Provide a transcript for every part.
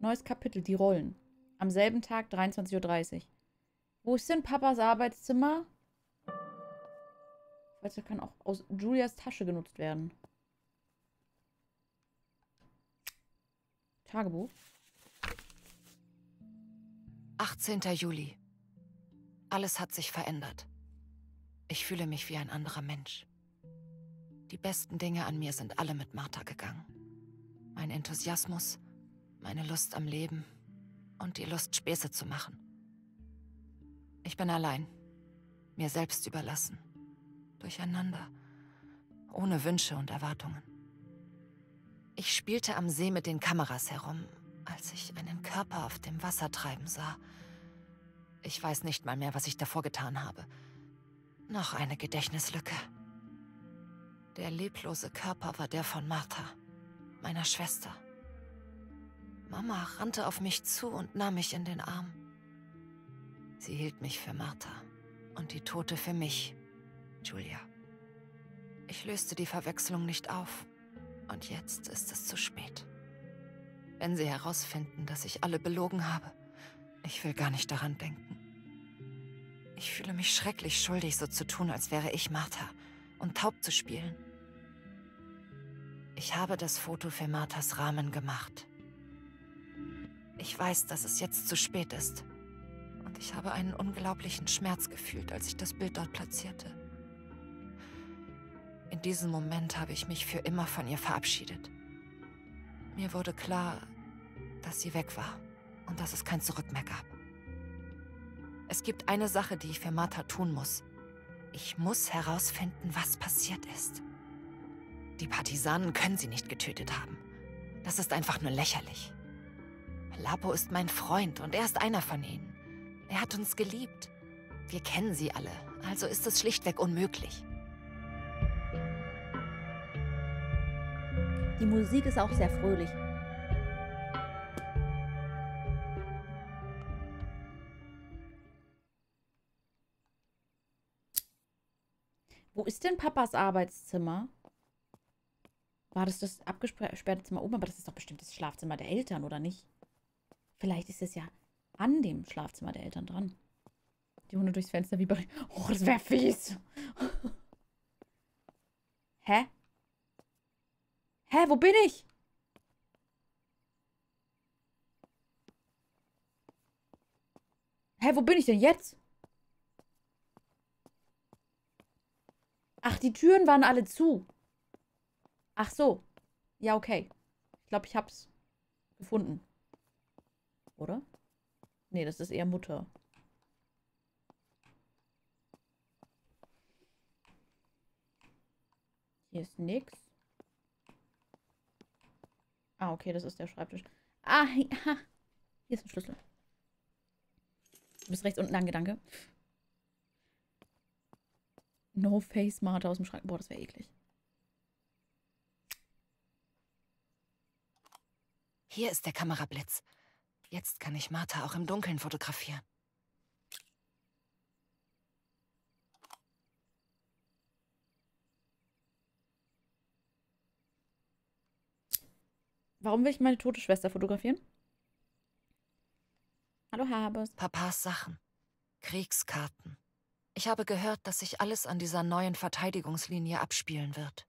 Neues Kapitel, die Rollen. Am selben Tag, 23.30 Uhr. Wo ist denn Papas Arbeitszimmer? Er kann auch aus Julias Tasche genutzt werden. Tagebuch. 18. Juli. Alles hat sich verändert. Ich fühle mich wie ein anderer Mensch. Die besten Dinge an mir sind alle mit Martha gegangen. Mein Enthusiasmus, meine Lust am Leben und die Lust, Späße zu machen. Ich bin allein, mir selbst überlassen, durcheinander, ohne Wünsche und Erwartungen. Ich spielte am See mit den Kameras herum, als ich einen Körper auf dem Wasser treiben sah. Ich weiß nicht mal mehr, was ich davor getan habe. Noch eine Gedächtnislücke. Der leblose Körper war der von Martha, meiner Schwester. Mama rannte auf mich zu und nahm mich in den Arm. Sie hielt mich für Martha und die Tote für mich, Julia. Ich löste die Verwechslung nicht auf und jetzt ist es zu spät. Wenn sie herausfinden, dass ich alle belogen habe, ich will gar nicht daran denken. Ich fühle mich schrecklich schuldig, so zu tun, als wäre ich Martha und taub zu spielen. Ich habe das Foto für Marthas Rahmen gemacht. Ich weiß, dass es jetzt zu spät ist. Und ich habe einen unglaublichen Schmerz gefühlt, als ich das Bild dort platzierte. In diesem Moment habe ich mich für immer von ihr verabschiedet. Mir wurde klar, dass sie weg war und dass es kein Zurück mehr gab. Es gibt eine Sache, die ich für Martha tun muss. Ich muss herausfinden, was passiert ist. Die Partisanen können sie nicht getötet haben. Das ist einfach nur lächerlich. Lapo ist mein Freund und er ist einer von ihnen. Er hat uns geliebt. Wir kennen sie alle, also ist es schlichtweg unmöglich. Die Musik ist auch sehr fröhlich. Wo ist denn Papas Arbeitszimmer? War das das abgesperrte Zimmer oben? Aber das ist doch bestimmt das Schlafzimmer der Eltern, oder nicht? Vielleicht ist es ja an dem Schlafzimmer der Eltern dran. Die Hunde durchs Fenster wie bei... Oh, das wäre fies. Hä? Hä, wo bin ich? Hä, wo bin ich denn jetzt? Ach, die Türen waren alle zu. Ach so. Ja, okay. Ich glaube, ich hab's gefunden. Oder? Nee, das ist eher Mutter. Hier ist nix. Ah, okay, das ist der Schreibtisch. Ah, hier ist ein Schlüssel. Du bist rechts unten lang, Gedanke. No Face Martha aus dem Schrank. Boah, das wäre eklig. Hier ist der Kamerablitz. Jetzt kann ich Martha auch im Dunkeln fotografieren. Warum will ich meine tote Schwester fotografieren? Hallo, Habes. Papas Sachen. Kriegskarten. Ich habe gehört, dass sich alles an dieser neuen Verteidigungslinie abspielen wird.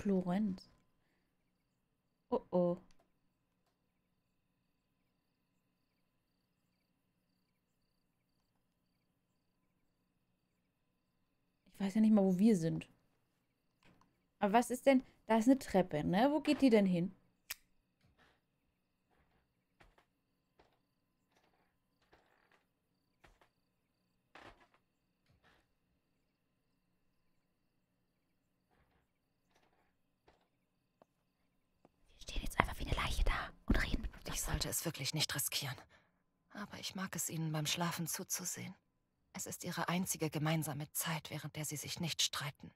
Florenz. Oh oh. Ich weiß ja nicht mal, wo wir sind. Aber was ist denn? Da ist eine Treppe, ne? Wo geht die denn hin? sollte es wirklich nicht riskieren. Aber ich mag es ihnen beim Schlafen zuzusehen. Es ist ihre einzige gemeinsame Zeit, während der sie sich nicht streiten.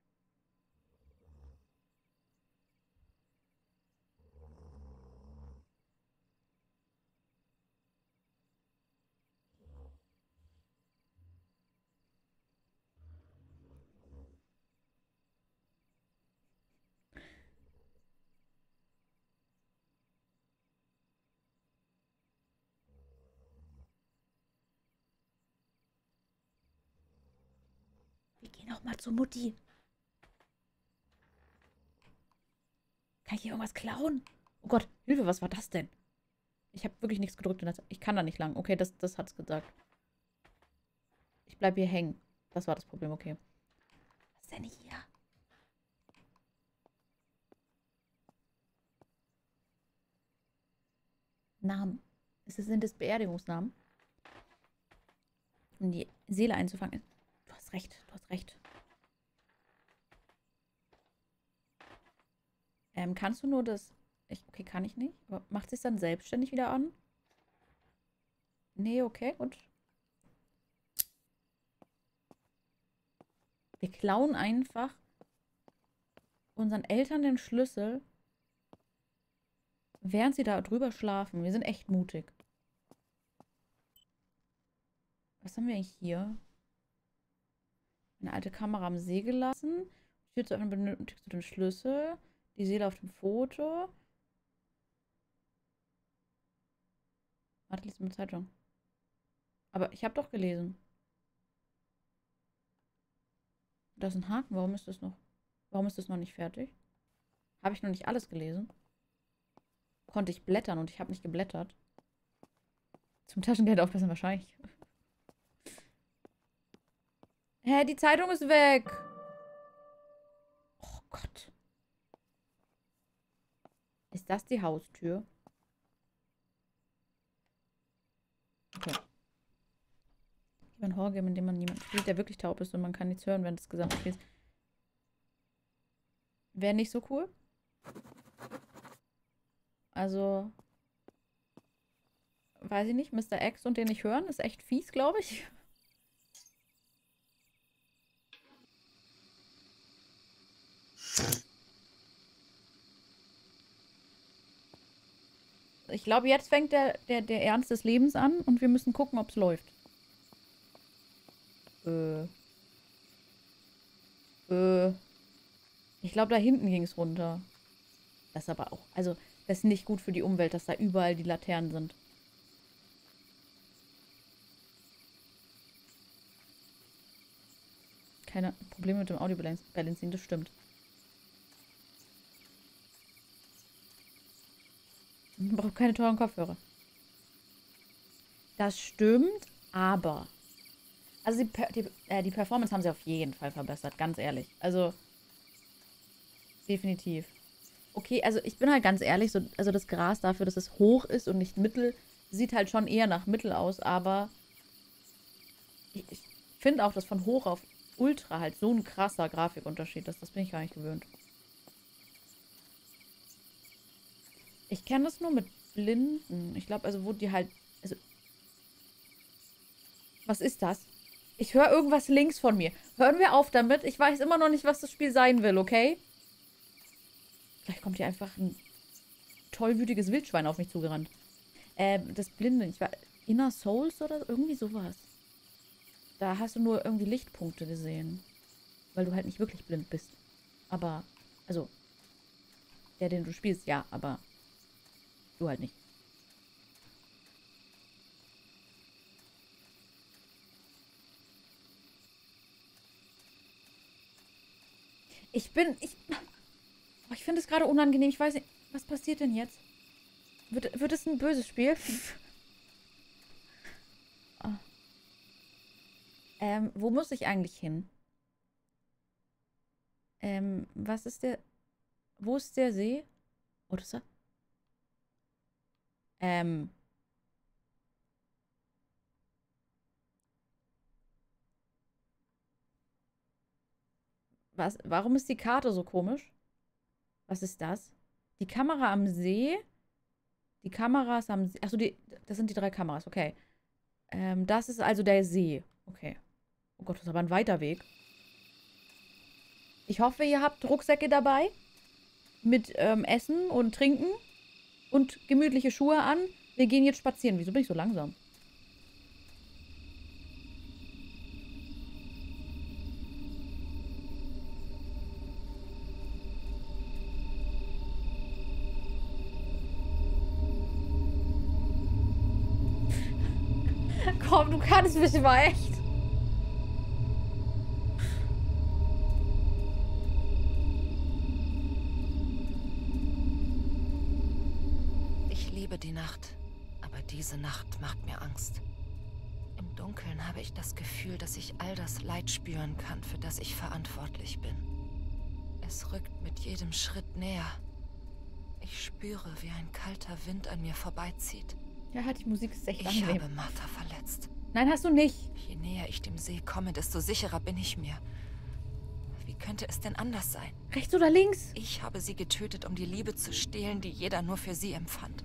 Geh noch mal zur Mutti. Kann ich hier irgendwas klauen? Oh Gott, Hilfe, was war das denn? Ich habe wirklich nichts gedrückt. Ich kann da nicht lang. Okay, das, das hat's gesagt. Ich bleibe hier hängen. Das war das Problem, okay. Was ist denn hier? Namen. sind es Beerdigungsnamen? Um die Seele einzufangen. Recht, du hast recht. Ähm, kannst du nur das... Ich, okay, kann ich nicht. Aber macht sich dann selbstständig wieder an? Nee, okay, gut. Wir klauen einfach unseren Eltern den Schlüssel, während sie da drüber schlafen. Wir sind echt mutig. Was haben wir eigentlich hier? Eine alte Kamera am See gelassen. Tür zu öffnen benötigst du den Schlüssel. Die Seele auf dem Foto. Warte, liest mal Zeitung. Aber ich habe doch gelesen. Da ist ein Haken. Warum ist das noch? Warum ist das noch nicht fertig? Habe ich noch nicht alles gelesen? Konnte ich blättern und ich habe nicht geblättert. Zum Taschengeld aufpassen wahrscheinlich. Hä, die Zeitung ist weg. Oh Gott. Ist das die Haustür? Okay. Ein Horrorgame, in dem man niemanden spielt, der wirklich taub ist und man kann nichts hören, wenn das gesamte Spiel ist. Wäre nicht so cool. Also, weiß ich nicht, Mr. X und den nicht hören, ist echt fies, glaube ich. Ich glaube, jetzt fängt der, der, der Ernst des Lebens an und wir müssen gucken, ob es läuft. Äh. Äh. Ich glaube, da hinten ging es runter. Das ist aber auch, also, das ist nicht gut für die Umwelt, dass da überall die Laternen sind. Keine Probleme mit dem Audio-Balancing, das stimmt. Man braucht keine teuren Kopfhörer. Das stimmt, aber. Also die, die, äh, die Performance haben sie auf jeden Fall verbessert, ganz ehrlich. Also. Definitiv. Okay, also ich bin halt ganz ehrlich, so, also das Gras dafür, dass es hoch ist und nicht mittel, sieht halt schon eher nach mittel aus, aber ich, ich finde auch, dass von hoch auf ultra halt so ein krasser Grafikunterschied ist. Das bin ich gar nicht gewöhnt. Ich kenne das nur mit Blinden. Ich glaube, also wo die halt... Also was ist das? Ich höre irgendwas links von mir. Hören wir auf damit. Ich weiß immer noch nicht, was das Spiel sein will, okay? Vielleicht kommt hier einfach ein tollwütiges Wildschwein auf mich zugerannt. Ähm, das Blinde. Ich war... Inner Souls oder irgendwie sowas. Da hast du nur irgendwie Lichtpunkte gesehen. Weil du halt nicht wirklich blind bist. Aber, also, der, den du spielst, ja, aber Du halt nicht. Ich bin, ich, oh, ich finde es gerade unangenehm. Ich weiß nicht, was passiert denn jetzt? Wird, wird es ein böses Spiel? oh. Ähm, wo muss ich eigentlich hin? Ähm, was ist der, wo ist der See? Oder ist er? Ähm, was, warum ist die Karte so komisch? Was ist das? Die Kamera am See. Die Kameras am See. Achso, das sind die drei Kameras, okay. Ähm, das ist also der See. Okay. Oh Gott, das ist aber ein weiter Weg. Ich hoffe, ihr habt Rucksäcke dabei. Mit ähm, Essen und Trinken und gemütliche Schuhe an. Wir gehen jetzt spazieren. Wieso bin ich so langsam? Komm, du kannst mich mal echt. Diese Nacht macht mir Angst. Im Dunkeln habe ich das Gefühl, dass ich all das Leid spüren kann, für das ich verantwortlich bin. Es rückt mit jedem Schritt näher. Ich spüre, wie ein kalter Wind an mir vorbeizieht. Ja, halt, die Musik ist echt Ich angenehm. habe Martha verletzt. Nein, hast du nicht. Je näher ich dem See komme, desto sicherer bin ich mir. Wie könnte es denn anders sein? Rechts oder links? Ich habe sie getötet, um die Liebe zu stehlen, die jeder nur für sie empfand.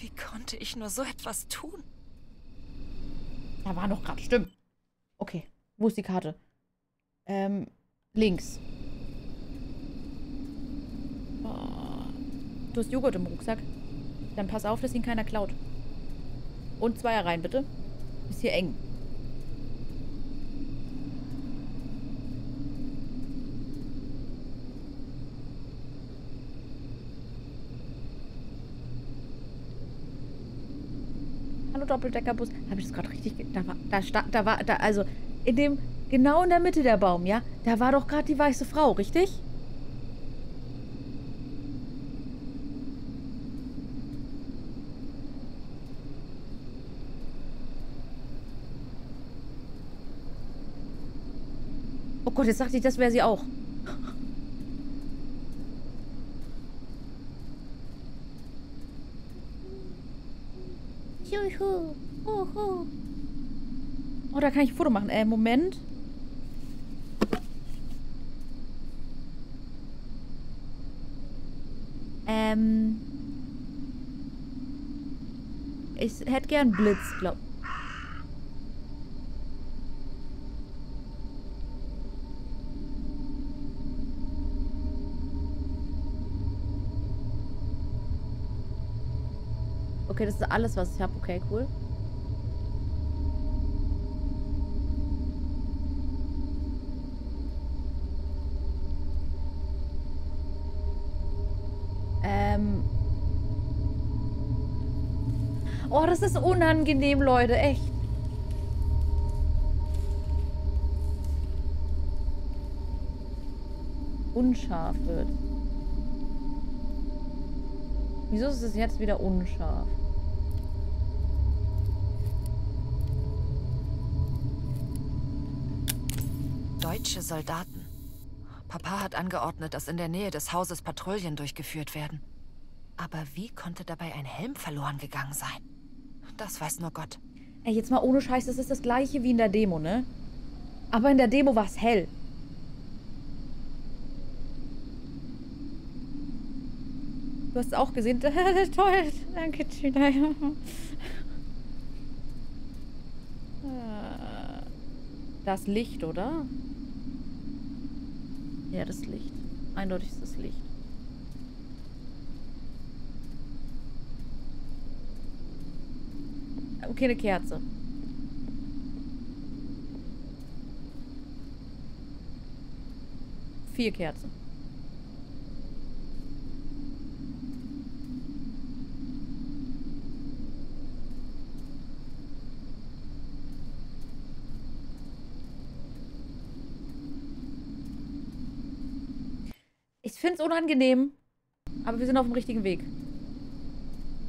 Wie konnte ich nur so etwas tun? Da war noch gerade. Stimmt. Okay. Wo ist die Karte? Ähm, links. Oh. Du hast Joghurt im Rucksack. Dann pass auf, dass ihn keiner klaut. Und Zweier rein, bitte. Ist hier eng. Hallo Doppeldeckerbus. Habe ich das gerade richtig... Da war... Da, sta, da war... Da, also, in dem... Genau in der Mitte der Baum, ja? Da war doch gerade die weiße Frau, richtig? Oh Gott, jetzt dachte ich, das wäre sie auch. Oh, da kann ich ein Foto machen. Äh, Moment. Ähm. Ich hätte gern Blitz, glaub. Okay, das ist alles, was ich habe. Okay, cool. Ähm. Oh, das ist unangenehm, Leute. Echt. Unscharf wird. Wieso ist es jetzt wieder unscharf? Deutsche Soldaten. Papa hat angeordnet, dass in der Nähe des Hauses Patrouillen durchgeführt werden. Aber wie konnte dabei ein Helm verloren gegangen sein? Das weiß nur Gott. Ey, jetzt mal ohne Scheiß, das ist das gleiche wie in der Demo, ne? Aber in der Demo war es hell. Du hast es auch gesehen. Toll, danke, Tina. Äh, Das Licht, oder? Ja, das Licht. Eindeutig ist das Licht. Okay, eine Kerze. Vier Kerzen. Ich finde es unangenehm, aber wir sind auf dem richtigen Weg.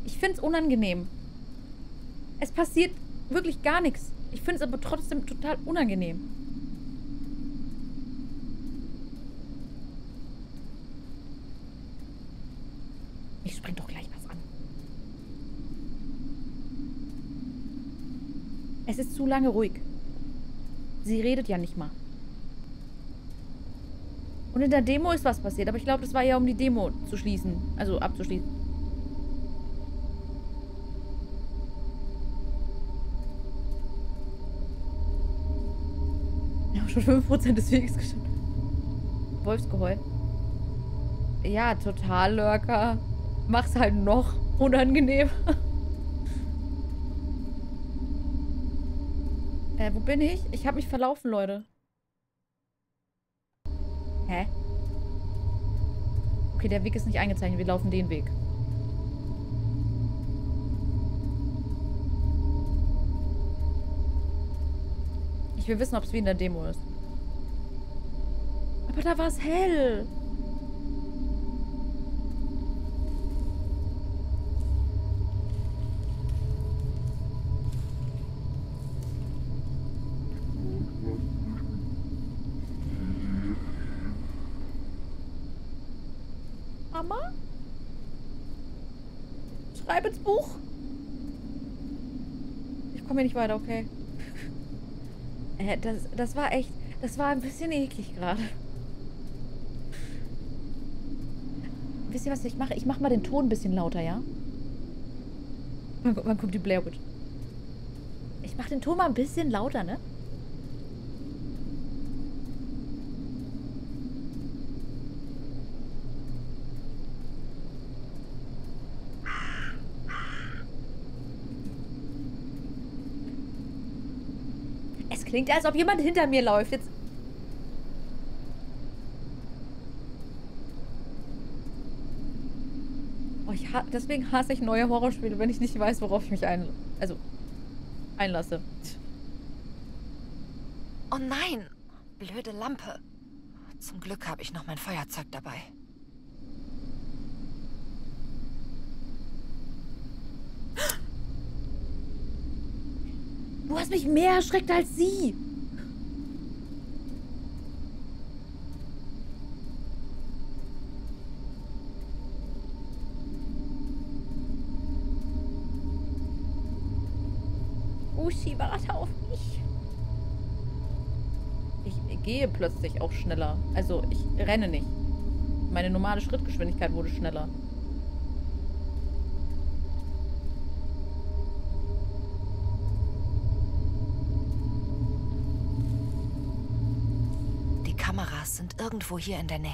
Ich finde es unangenehm. Es passiert wirklich gar nichts. Ich finde es aber trotzdem total unangenehm. Ich spring doch gleich was an. Es ist zu lange ruhig. Sie redet ja nicht mal. Und in der Demo ist was passiert, aber ich glaube, das war ja um die Demo zu schließen. Also abzuschließen. Wir haben schon 5% des Weges geschafft. Wolfsgeheul. Ja, total, Lurker. Mach's halt noch unangenehm. äh, wo bin ich? Ich habe mich verlaufen, Leute. Hä? Okay, der Weg ist nicht eingezeichnet. Wir laufen den Weg. Ich will wissen, ob es wie in der Demo ist. Aber da war es hell. Schreib ins Buch. Ich komme hier nicht weiter, okay. äh, das, das war echt, das war ein bisschen eklig gerade. Wisst ihr, was ich mache? Ich mache mal den Ton ein bisschen lauter, ja? Wann, kommt die Blair Witch? Ich mache den Ton mal ein bisschen lauter, ne? Es klingt, als ob jemand hinter mir läuft. Jetzt Oh, ha deswegen hasse ich neue Horrorspiele, wenn ich nicht weiß, worauf ich mich ein also einlasse. Oh nein! Blöde Lampe. Zum Glück habe ich noch mein Feuerzeug dabei. Hast mich mehr erschreckt als sie. Uschi, warte auf mich. Ich gehe plötzlich auch schneller. Also ich renne nicht. Meine normale Schrittgeschwindigkeit wurde schneller. Sind irgendwo hier in der Nähe.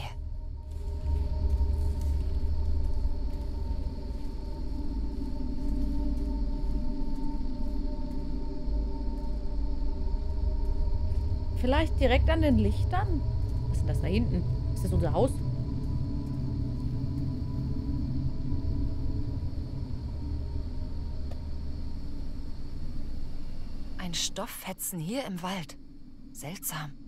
Vielleicht direkt an den Lichtern? Was ist denn das da hinten? Ist das unser Haus? Ein Stofffetzen hier im Wald. Seltsam.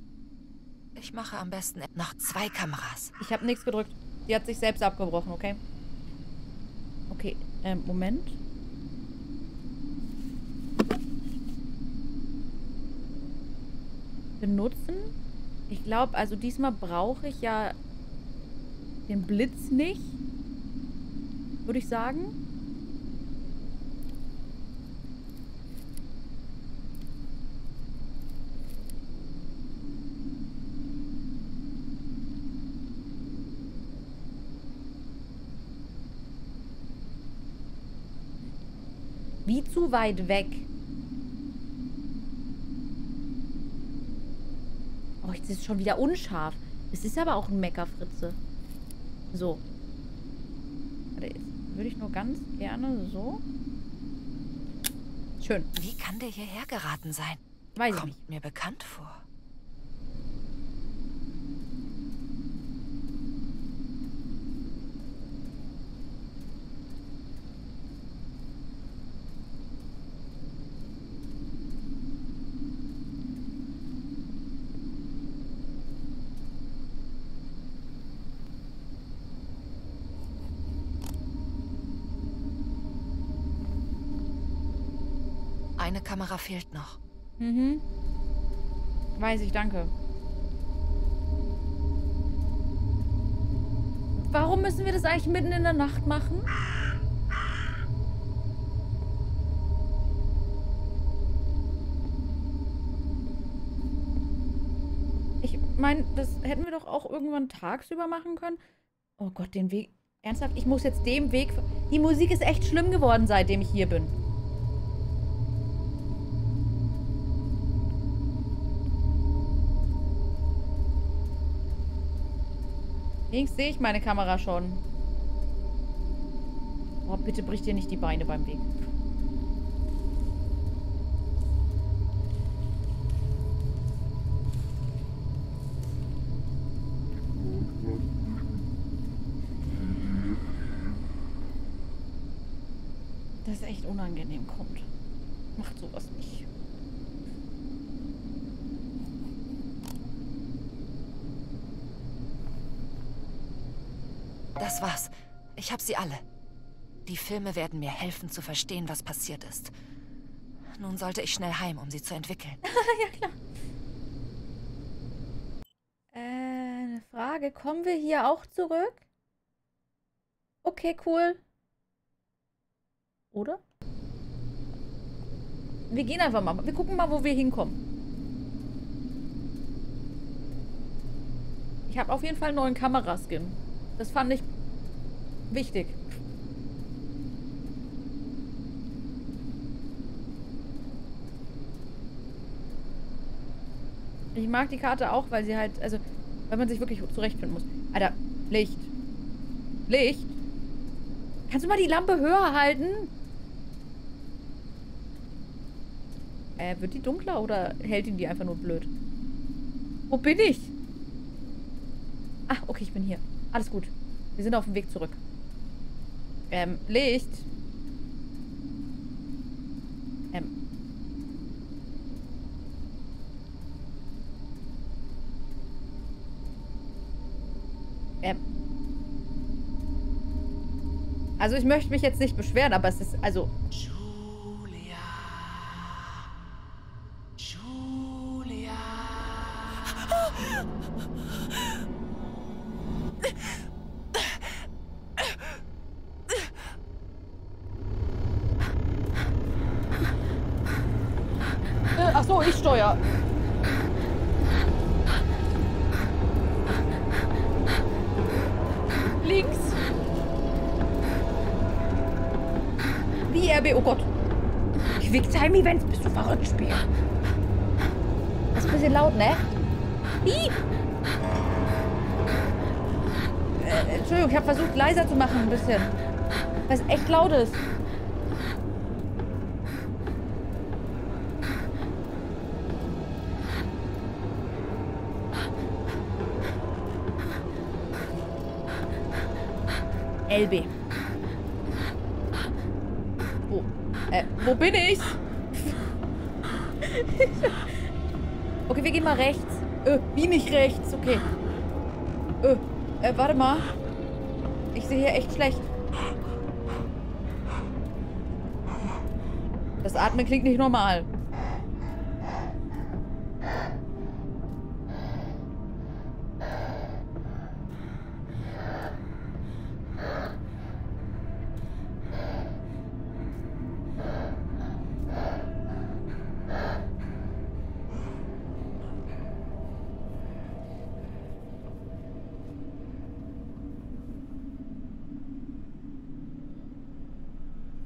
Ich mache am besten noch zwei Kameras. Ich habe nichts gedrückt. Die hat sich selbst abgebrochen, okay? Okay, ähm, Moment. Benutzen. Ich glaube, also diesmal brauche ich ja den Blitz nicht. Würde ich sagen. Wie zu weit weg? Oh, jetzt ist es schon wieder unscharf. Es ist aber auch ein Meckerfritze. So. Warte, jetzt würde ich nur ganz gerne so. Schön. Wie kann der hierher geraten sein? Weiß ich Kommt nicht. mir bekannt vor. Eine Kamera fehlt noch. Mhm. Weiß ich, danke. Warum müssen wir das eigentlich mitten in der Nacht machen? Ich meine, das hätten wir doch auch irgendwann tagsüber machen können. Oh Gott, den Weg. Ernsthaft, ich muss jetzt dem Weg. Die Musik ist echt schlimm geworden, seitdem ich hier bin. Links sehe ich meine Kamera schon. Oh, bitte brich dir nicht die Beine beim Weg. Das ist echt unangenehm kommt. Macht sowas nicht. Das war's. Ich hab sie alle. Die Filme werden mir helfen zu verstehen, was passiert ist. Nun sollte ich schnell heim, um sie zu entwickeln. ja, klar. Äh, eine Frage. Kommen wir hier auch zurück? Okay, cool. Oder? Wir gehen einfach mal. Wir gucken mal, wo wir hinkommen. Ich habe auf jeden Fall einen neuen Kameraskin. Das fand ich wichtig. Ich mag die Karte auch, weil sie halt, also, weil man sich wirklich zurechtfinden muss. Alter, Licht. Licht? Kannst du mal die Lampe höher halten? Äh, wird die dunkler oder hält ihn die einfach nur blöd? Wo bin ich? Ah, okay, ich bin hier. Alles gut. Wir sind auf dem Weg zurück. Ähm, Licht. Ähm. Ähm. Also ich möchte mich jetzt nicht beschweren, aber es ist, also... Quick Time Events, bist du verrückt, Spiel. Das ist ein bisschen laut, ne? Wie? Äh, Entschuldigung, ich habe versucht leiser zu machen ein bisschen. Weil es echt laut ist. LB. Wo? Äh, wo bin ich? okay, wir gehen mal rechts. Äh, wie nicht rechts? Okay. Äh, äh, warte mal. Ich sehe hier echt schlecht. Das Atmen klingt nicht normal.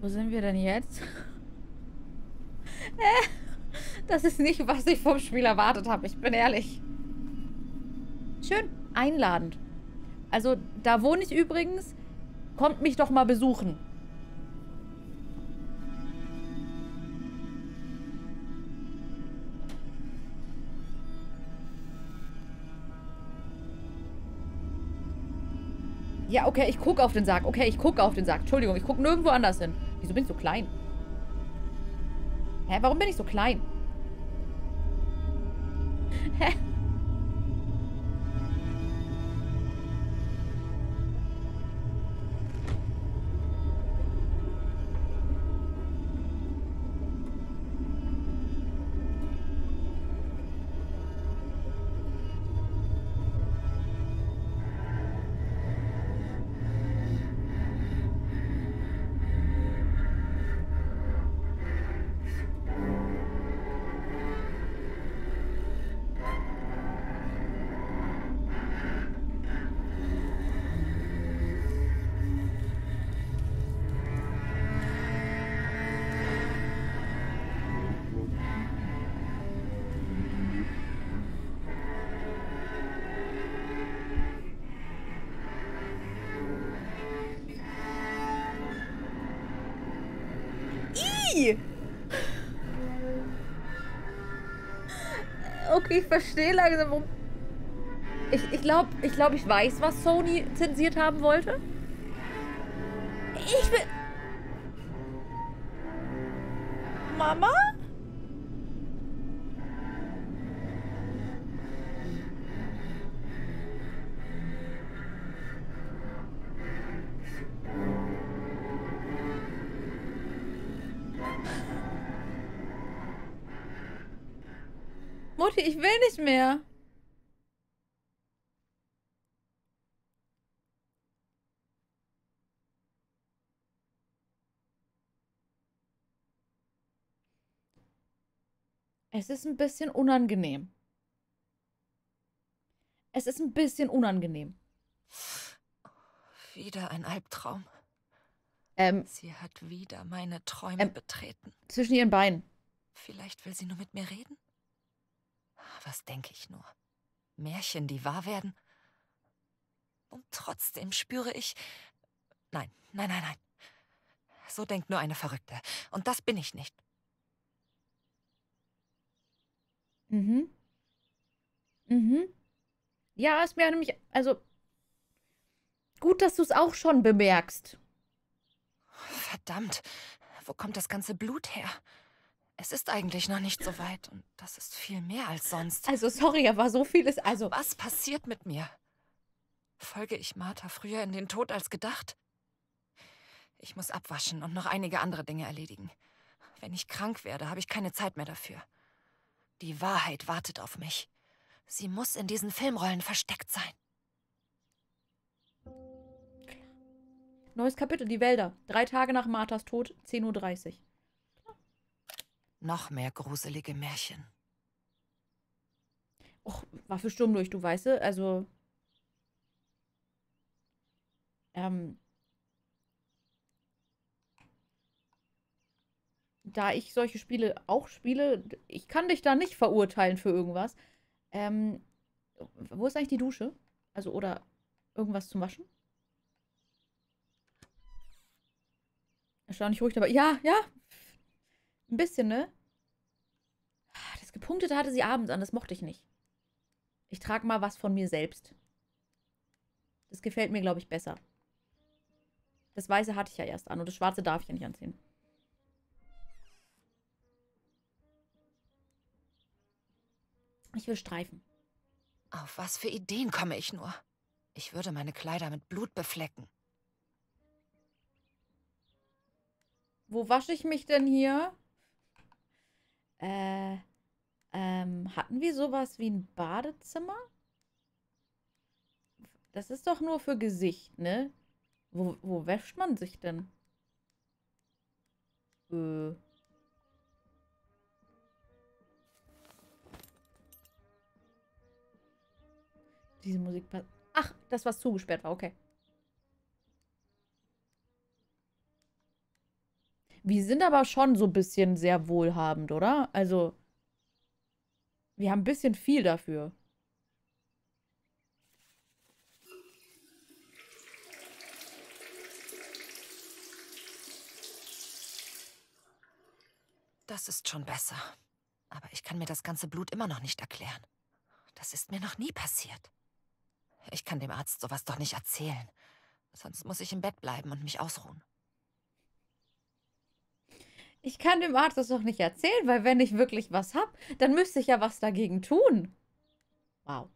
Wo sind wir denn jetzt? Äh, das ist nicht, was ich vom Spiel erwartet habe. Ich bin ehrlich. Schön. Einladend. Also, da wohne ich übrigens. Kommt mich doch mal besuchen. Ja, okay, ich gucke auf den Sarg. Okay, ich gucke auf den Sarg. Entschuldigung, ich gucke nirgendwo anders hin. Wieso bin ich so klein? Hä, warum bin ich so klein? Okay, ich verstehe langsam, warum... Ich, ich glaube, ich, glaub, ich weiß, was Sony zensiert haben wollte. Mutti, ich will nicht mehr. Es ist ein bisschen unangenehm. Es ist ein bisschen unangenehm. Oh, wieder ein Albtraum. Ähm, sie hat wieder meine Träume ähm, betreten. Zwischen ihren Beinen. Vielleicht will sie nur mit mir reden? Was denke ich nur? Märchen, die wahr werden? Und trotzdem spüre ich. Nein, nein, nein, nein. So denkt nur eine Verrückte. Und das bin ich nicht. Mhm. Mhm. Ja, ist mir nämlich, also gut, dass du es auch schon bemerkst. Verdammt, wo kommt das ganze Blut her? Es ist eigentlich noch nicht so weit und das ist viel mehr als sonst. Also sorry, aber so vieles, also Was passiert mit mir? Folge ich Martha früher in den Tod als gedacht? Ich muss abwaschen und noch einige andere Dinge erledigen. Wenn ich krank werde, habe ich keine Zeit mehr dafür. Die Wahrheit wartet auf mich. Sie muss in diesen Filmrollen versteckt sein. neues Kapitel, die Wälder. Drei Tage nach Marthas Tod, 10.30 Uhr. Noch mehr gruselige Märchen. Och, war für Sturm durch, du weißt, also ähm, da ich solche Spiele auch spiele, ich kann dich da nicht verurteilen für irgendwas. Ähm, wo ist eigentlich die Dusche? Also, oder irgendwas zum Waschen? Erstaunlich ruhig, aber ja, ja. Ein bisschen, ne? Das Gepunktete hatte sie abends an, das mochte ich nicht. Ich trage mal was von mir selbst. Das gefällt mir, glaube ich, besser. Das Weiße hatte ich ja erst an und das Schwarze darf ich ja nicht anziehen. Ich will streifen. Auf was für Ideen komme ich nur? Ich würde meine Kleider mit Blut beflecken. Wo wasche ich mich denn hier? Äh, ähm, hatten wir sowas wie ein Badezimmer? Das ist doch nur für Gesicht, ne? Wo, wo wäscht man sich denn? Äh. Diese Musik passt. Ach, das, was zugesperrt war, okay. Wir sind aber schon so ein bisschen sehr wohlhabend, oder? Also, wir haben ein bisschen viel dafür. Das ist schon besser. Aber ich kann mir das ganze Blut immer noch nicht erklären. Das ist mir noch nie passiert. Ich kann dem Arzt sowas doch nicht erzählen. Sonst muss ich im Bett bleiben und mich ausruhen. Ich kann dem Arzt das doch nicht erzählen, weil wenn ich wirklich was hab, dann müsste ich ja was dagegen tun. Wow.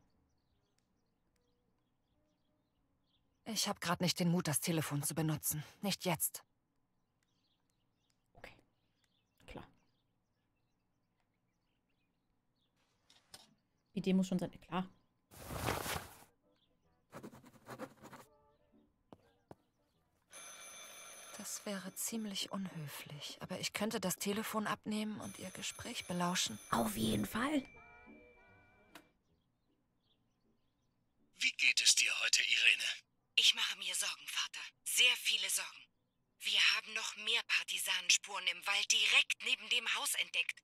Ich habe gerade nicht den Mut, das Telefon zu benutzen. Nicht jetzt. Okay. Klar. Idee muss schon sein. Klar. Das wäre ziemlich unhöflich. Aber ich könnte das Telefon abnehmen und ihr Gespräch belauschen. Auf jeden Fall. Wie geht es dir heute, Irene? Ich mache mir Sorgen, Vater. Sehr viele Sorgen. Wir haben noch mehr Partisanenspuren im Wald direkt neben dem Haus entdeckt.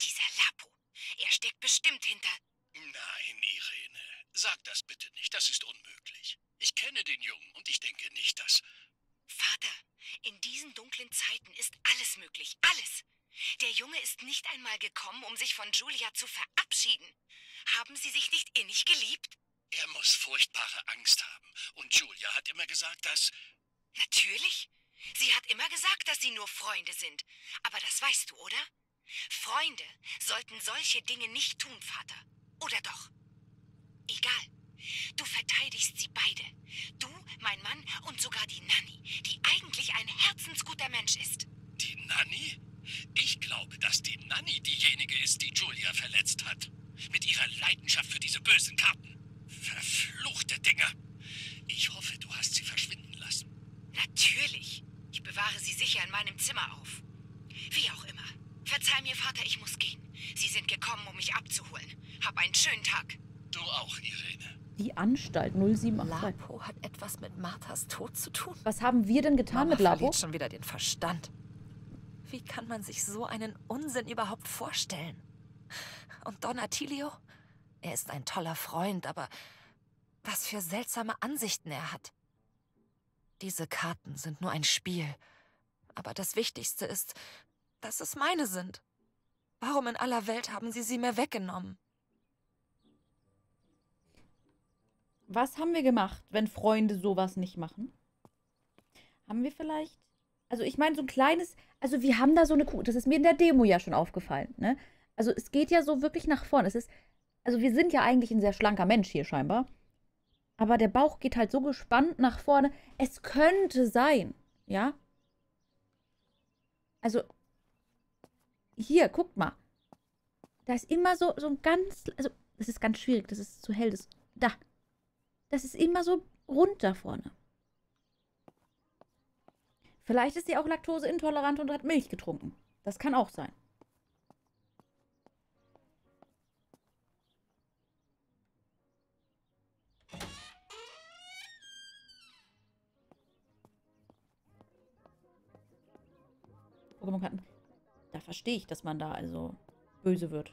Dieser Lapo, er steckt bestimmt hinter. Nein, Irene. Sag das bitte nicht. Das ist unmöglich. Ich kenne den Jungen und ich denke nicht, dass. Vater, in diesen dunklen Zeiten ist alles möglich. Alles. Der Junge ist nicht einmal gekommen, um sich von Julia zu verabschieden. Haben sie sich nicht innig geliebt? Er muss furchtbare Angst haben. Und Julia hat immer gesagt, dass. Natürlich. Sie hat immer gesagt, dass sie nur Freunde sind. Aber das weißt du, oder? Freunde sollten solche Dinge nicht tun, Vater. Oder doch? Egal. Du verteidigst sie beide. Du, mein Mann und sogar die Nanny, die eigentlich ein herzensguter Mensch ist. Die Nanny? Ich glaube, dass die Nanny diejenige ist, die Julia verletzt hat. Mit ihrer Leidenschaft für diese bösen Karten. Verfluchte Dinger. Ich hoffe, du hast sie verschwinden lassen. Natürlich. Ich bewahre sie sicher in meinem Zimmer auf. Wie auch immer. Verzeih mir, Vater, ich muss gehen. Sie sind gekommen, um mich abzuholen. Hab einen schönen Tag. Du auch, Irene. Die Anstalt 0782. Lapo hat etwas mit Marthas Tod zu tun. Was haben wir denn getan Mama mit Labo? verliert schon wieder den Verstand. Wie kann man sich so einen Unsinn überhaupt vorstellen? Und Don Attilio? Er ist ein toller Freund, aber was für seltsame Ansichten er hat. Diese Karten sind nur ein Spiel. Aber das Wichtigste ist, dass es meine sind. Warum in aller Welt haben sie sie mir weggenommen? Was haben wir gemacht, wenn Freunde sowas nicht machen? Haben wir vielleicht. Also, ich meine, so ein kleines. Also, wir haben da so eine Kuh. Das ist mir in der Demo ja schon aufgefallen, ne? Also, es geht ja so wirklich nach vorne. Es ist. Also, wir sind ja eigentlich ein sehr schlanker Mensch hier scheinbar. Aber der Bauch geht halt so gespannt nach vorne. Es könnte sein, ja? Also, hier, guckt mal. Da ist immer so, so ein ganz. Also, das ist ganz schwierig. Das ist zu hell. Das, da. Das ist immer so rund da vorne. Vielleicht ist sie auch laktoseintolerant und hat Milch getrunken. Das kann auch sein. Pokémon-Karten. Da verstehe ich, dass man da also böse wird.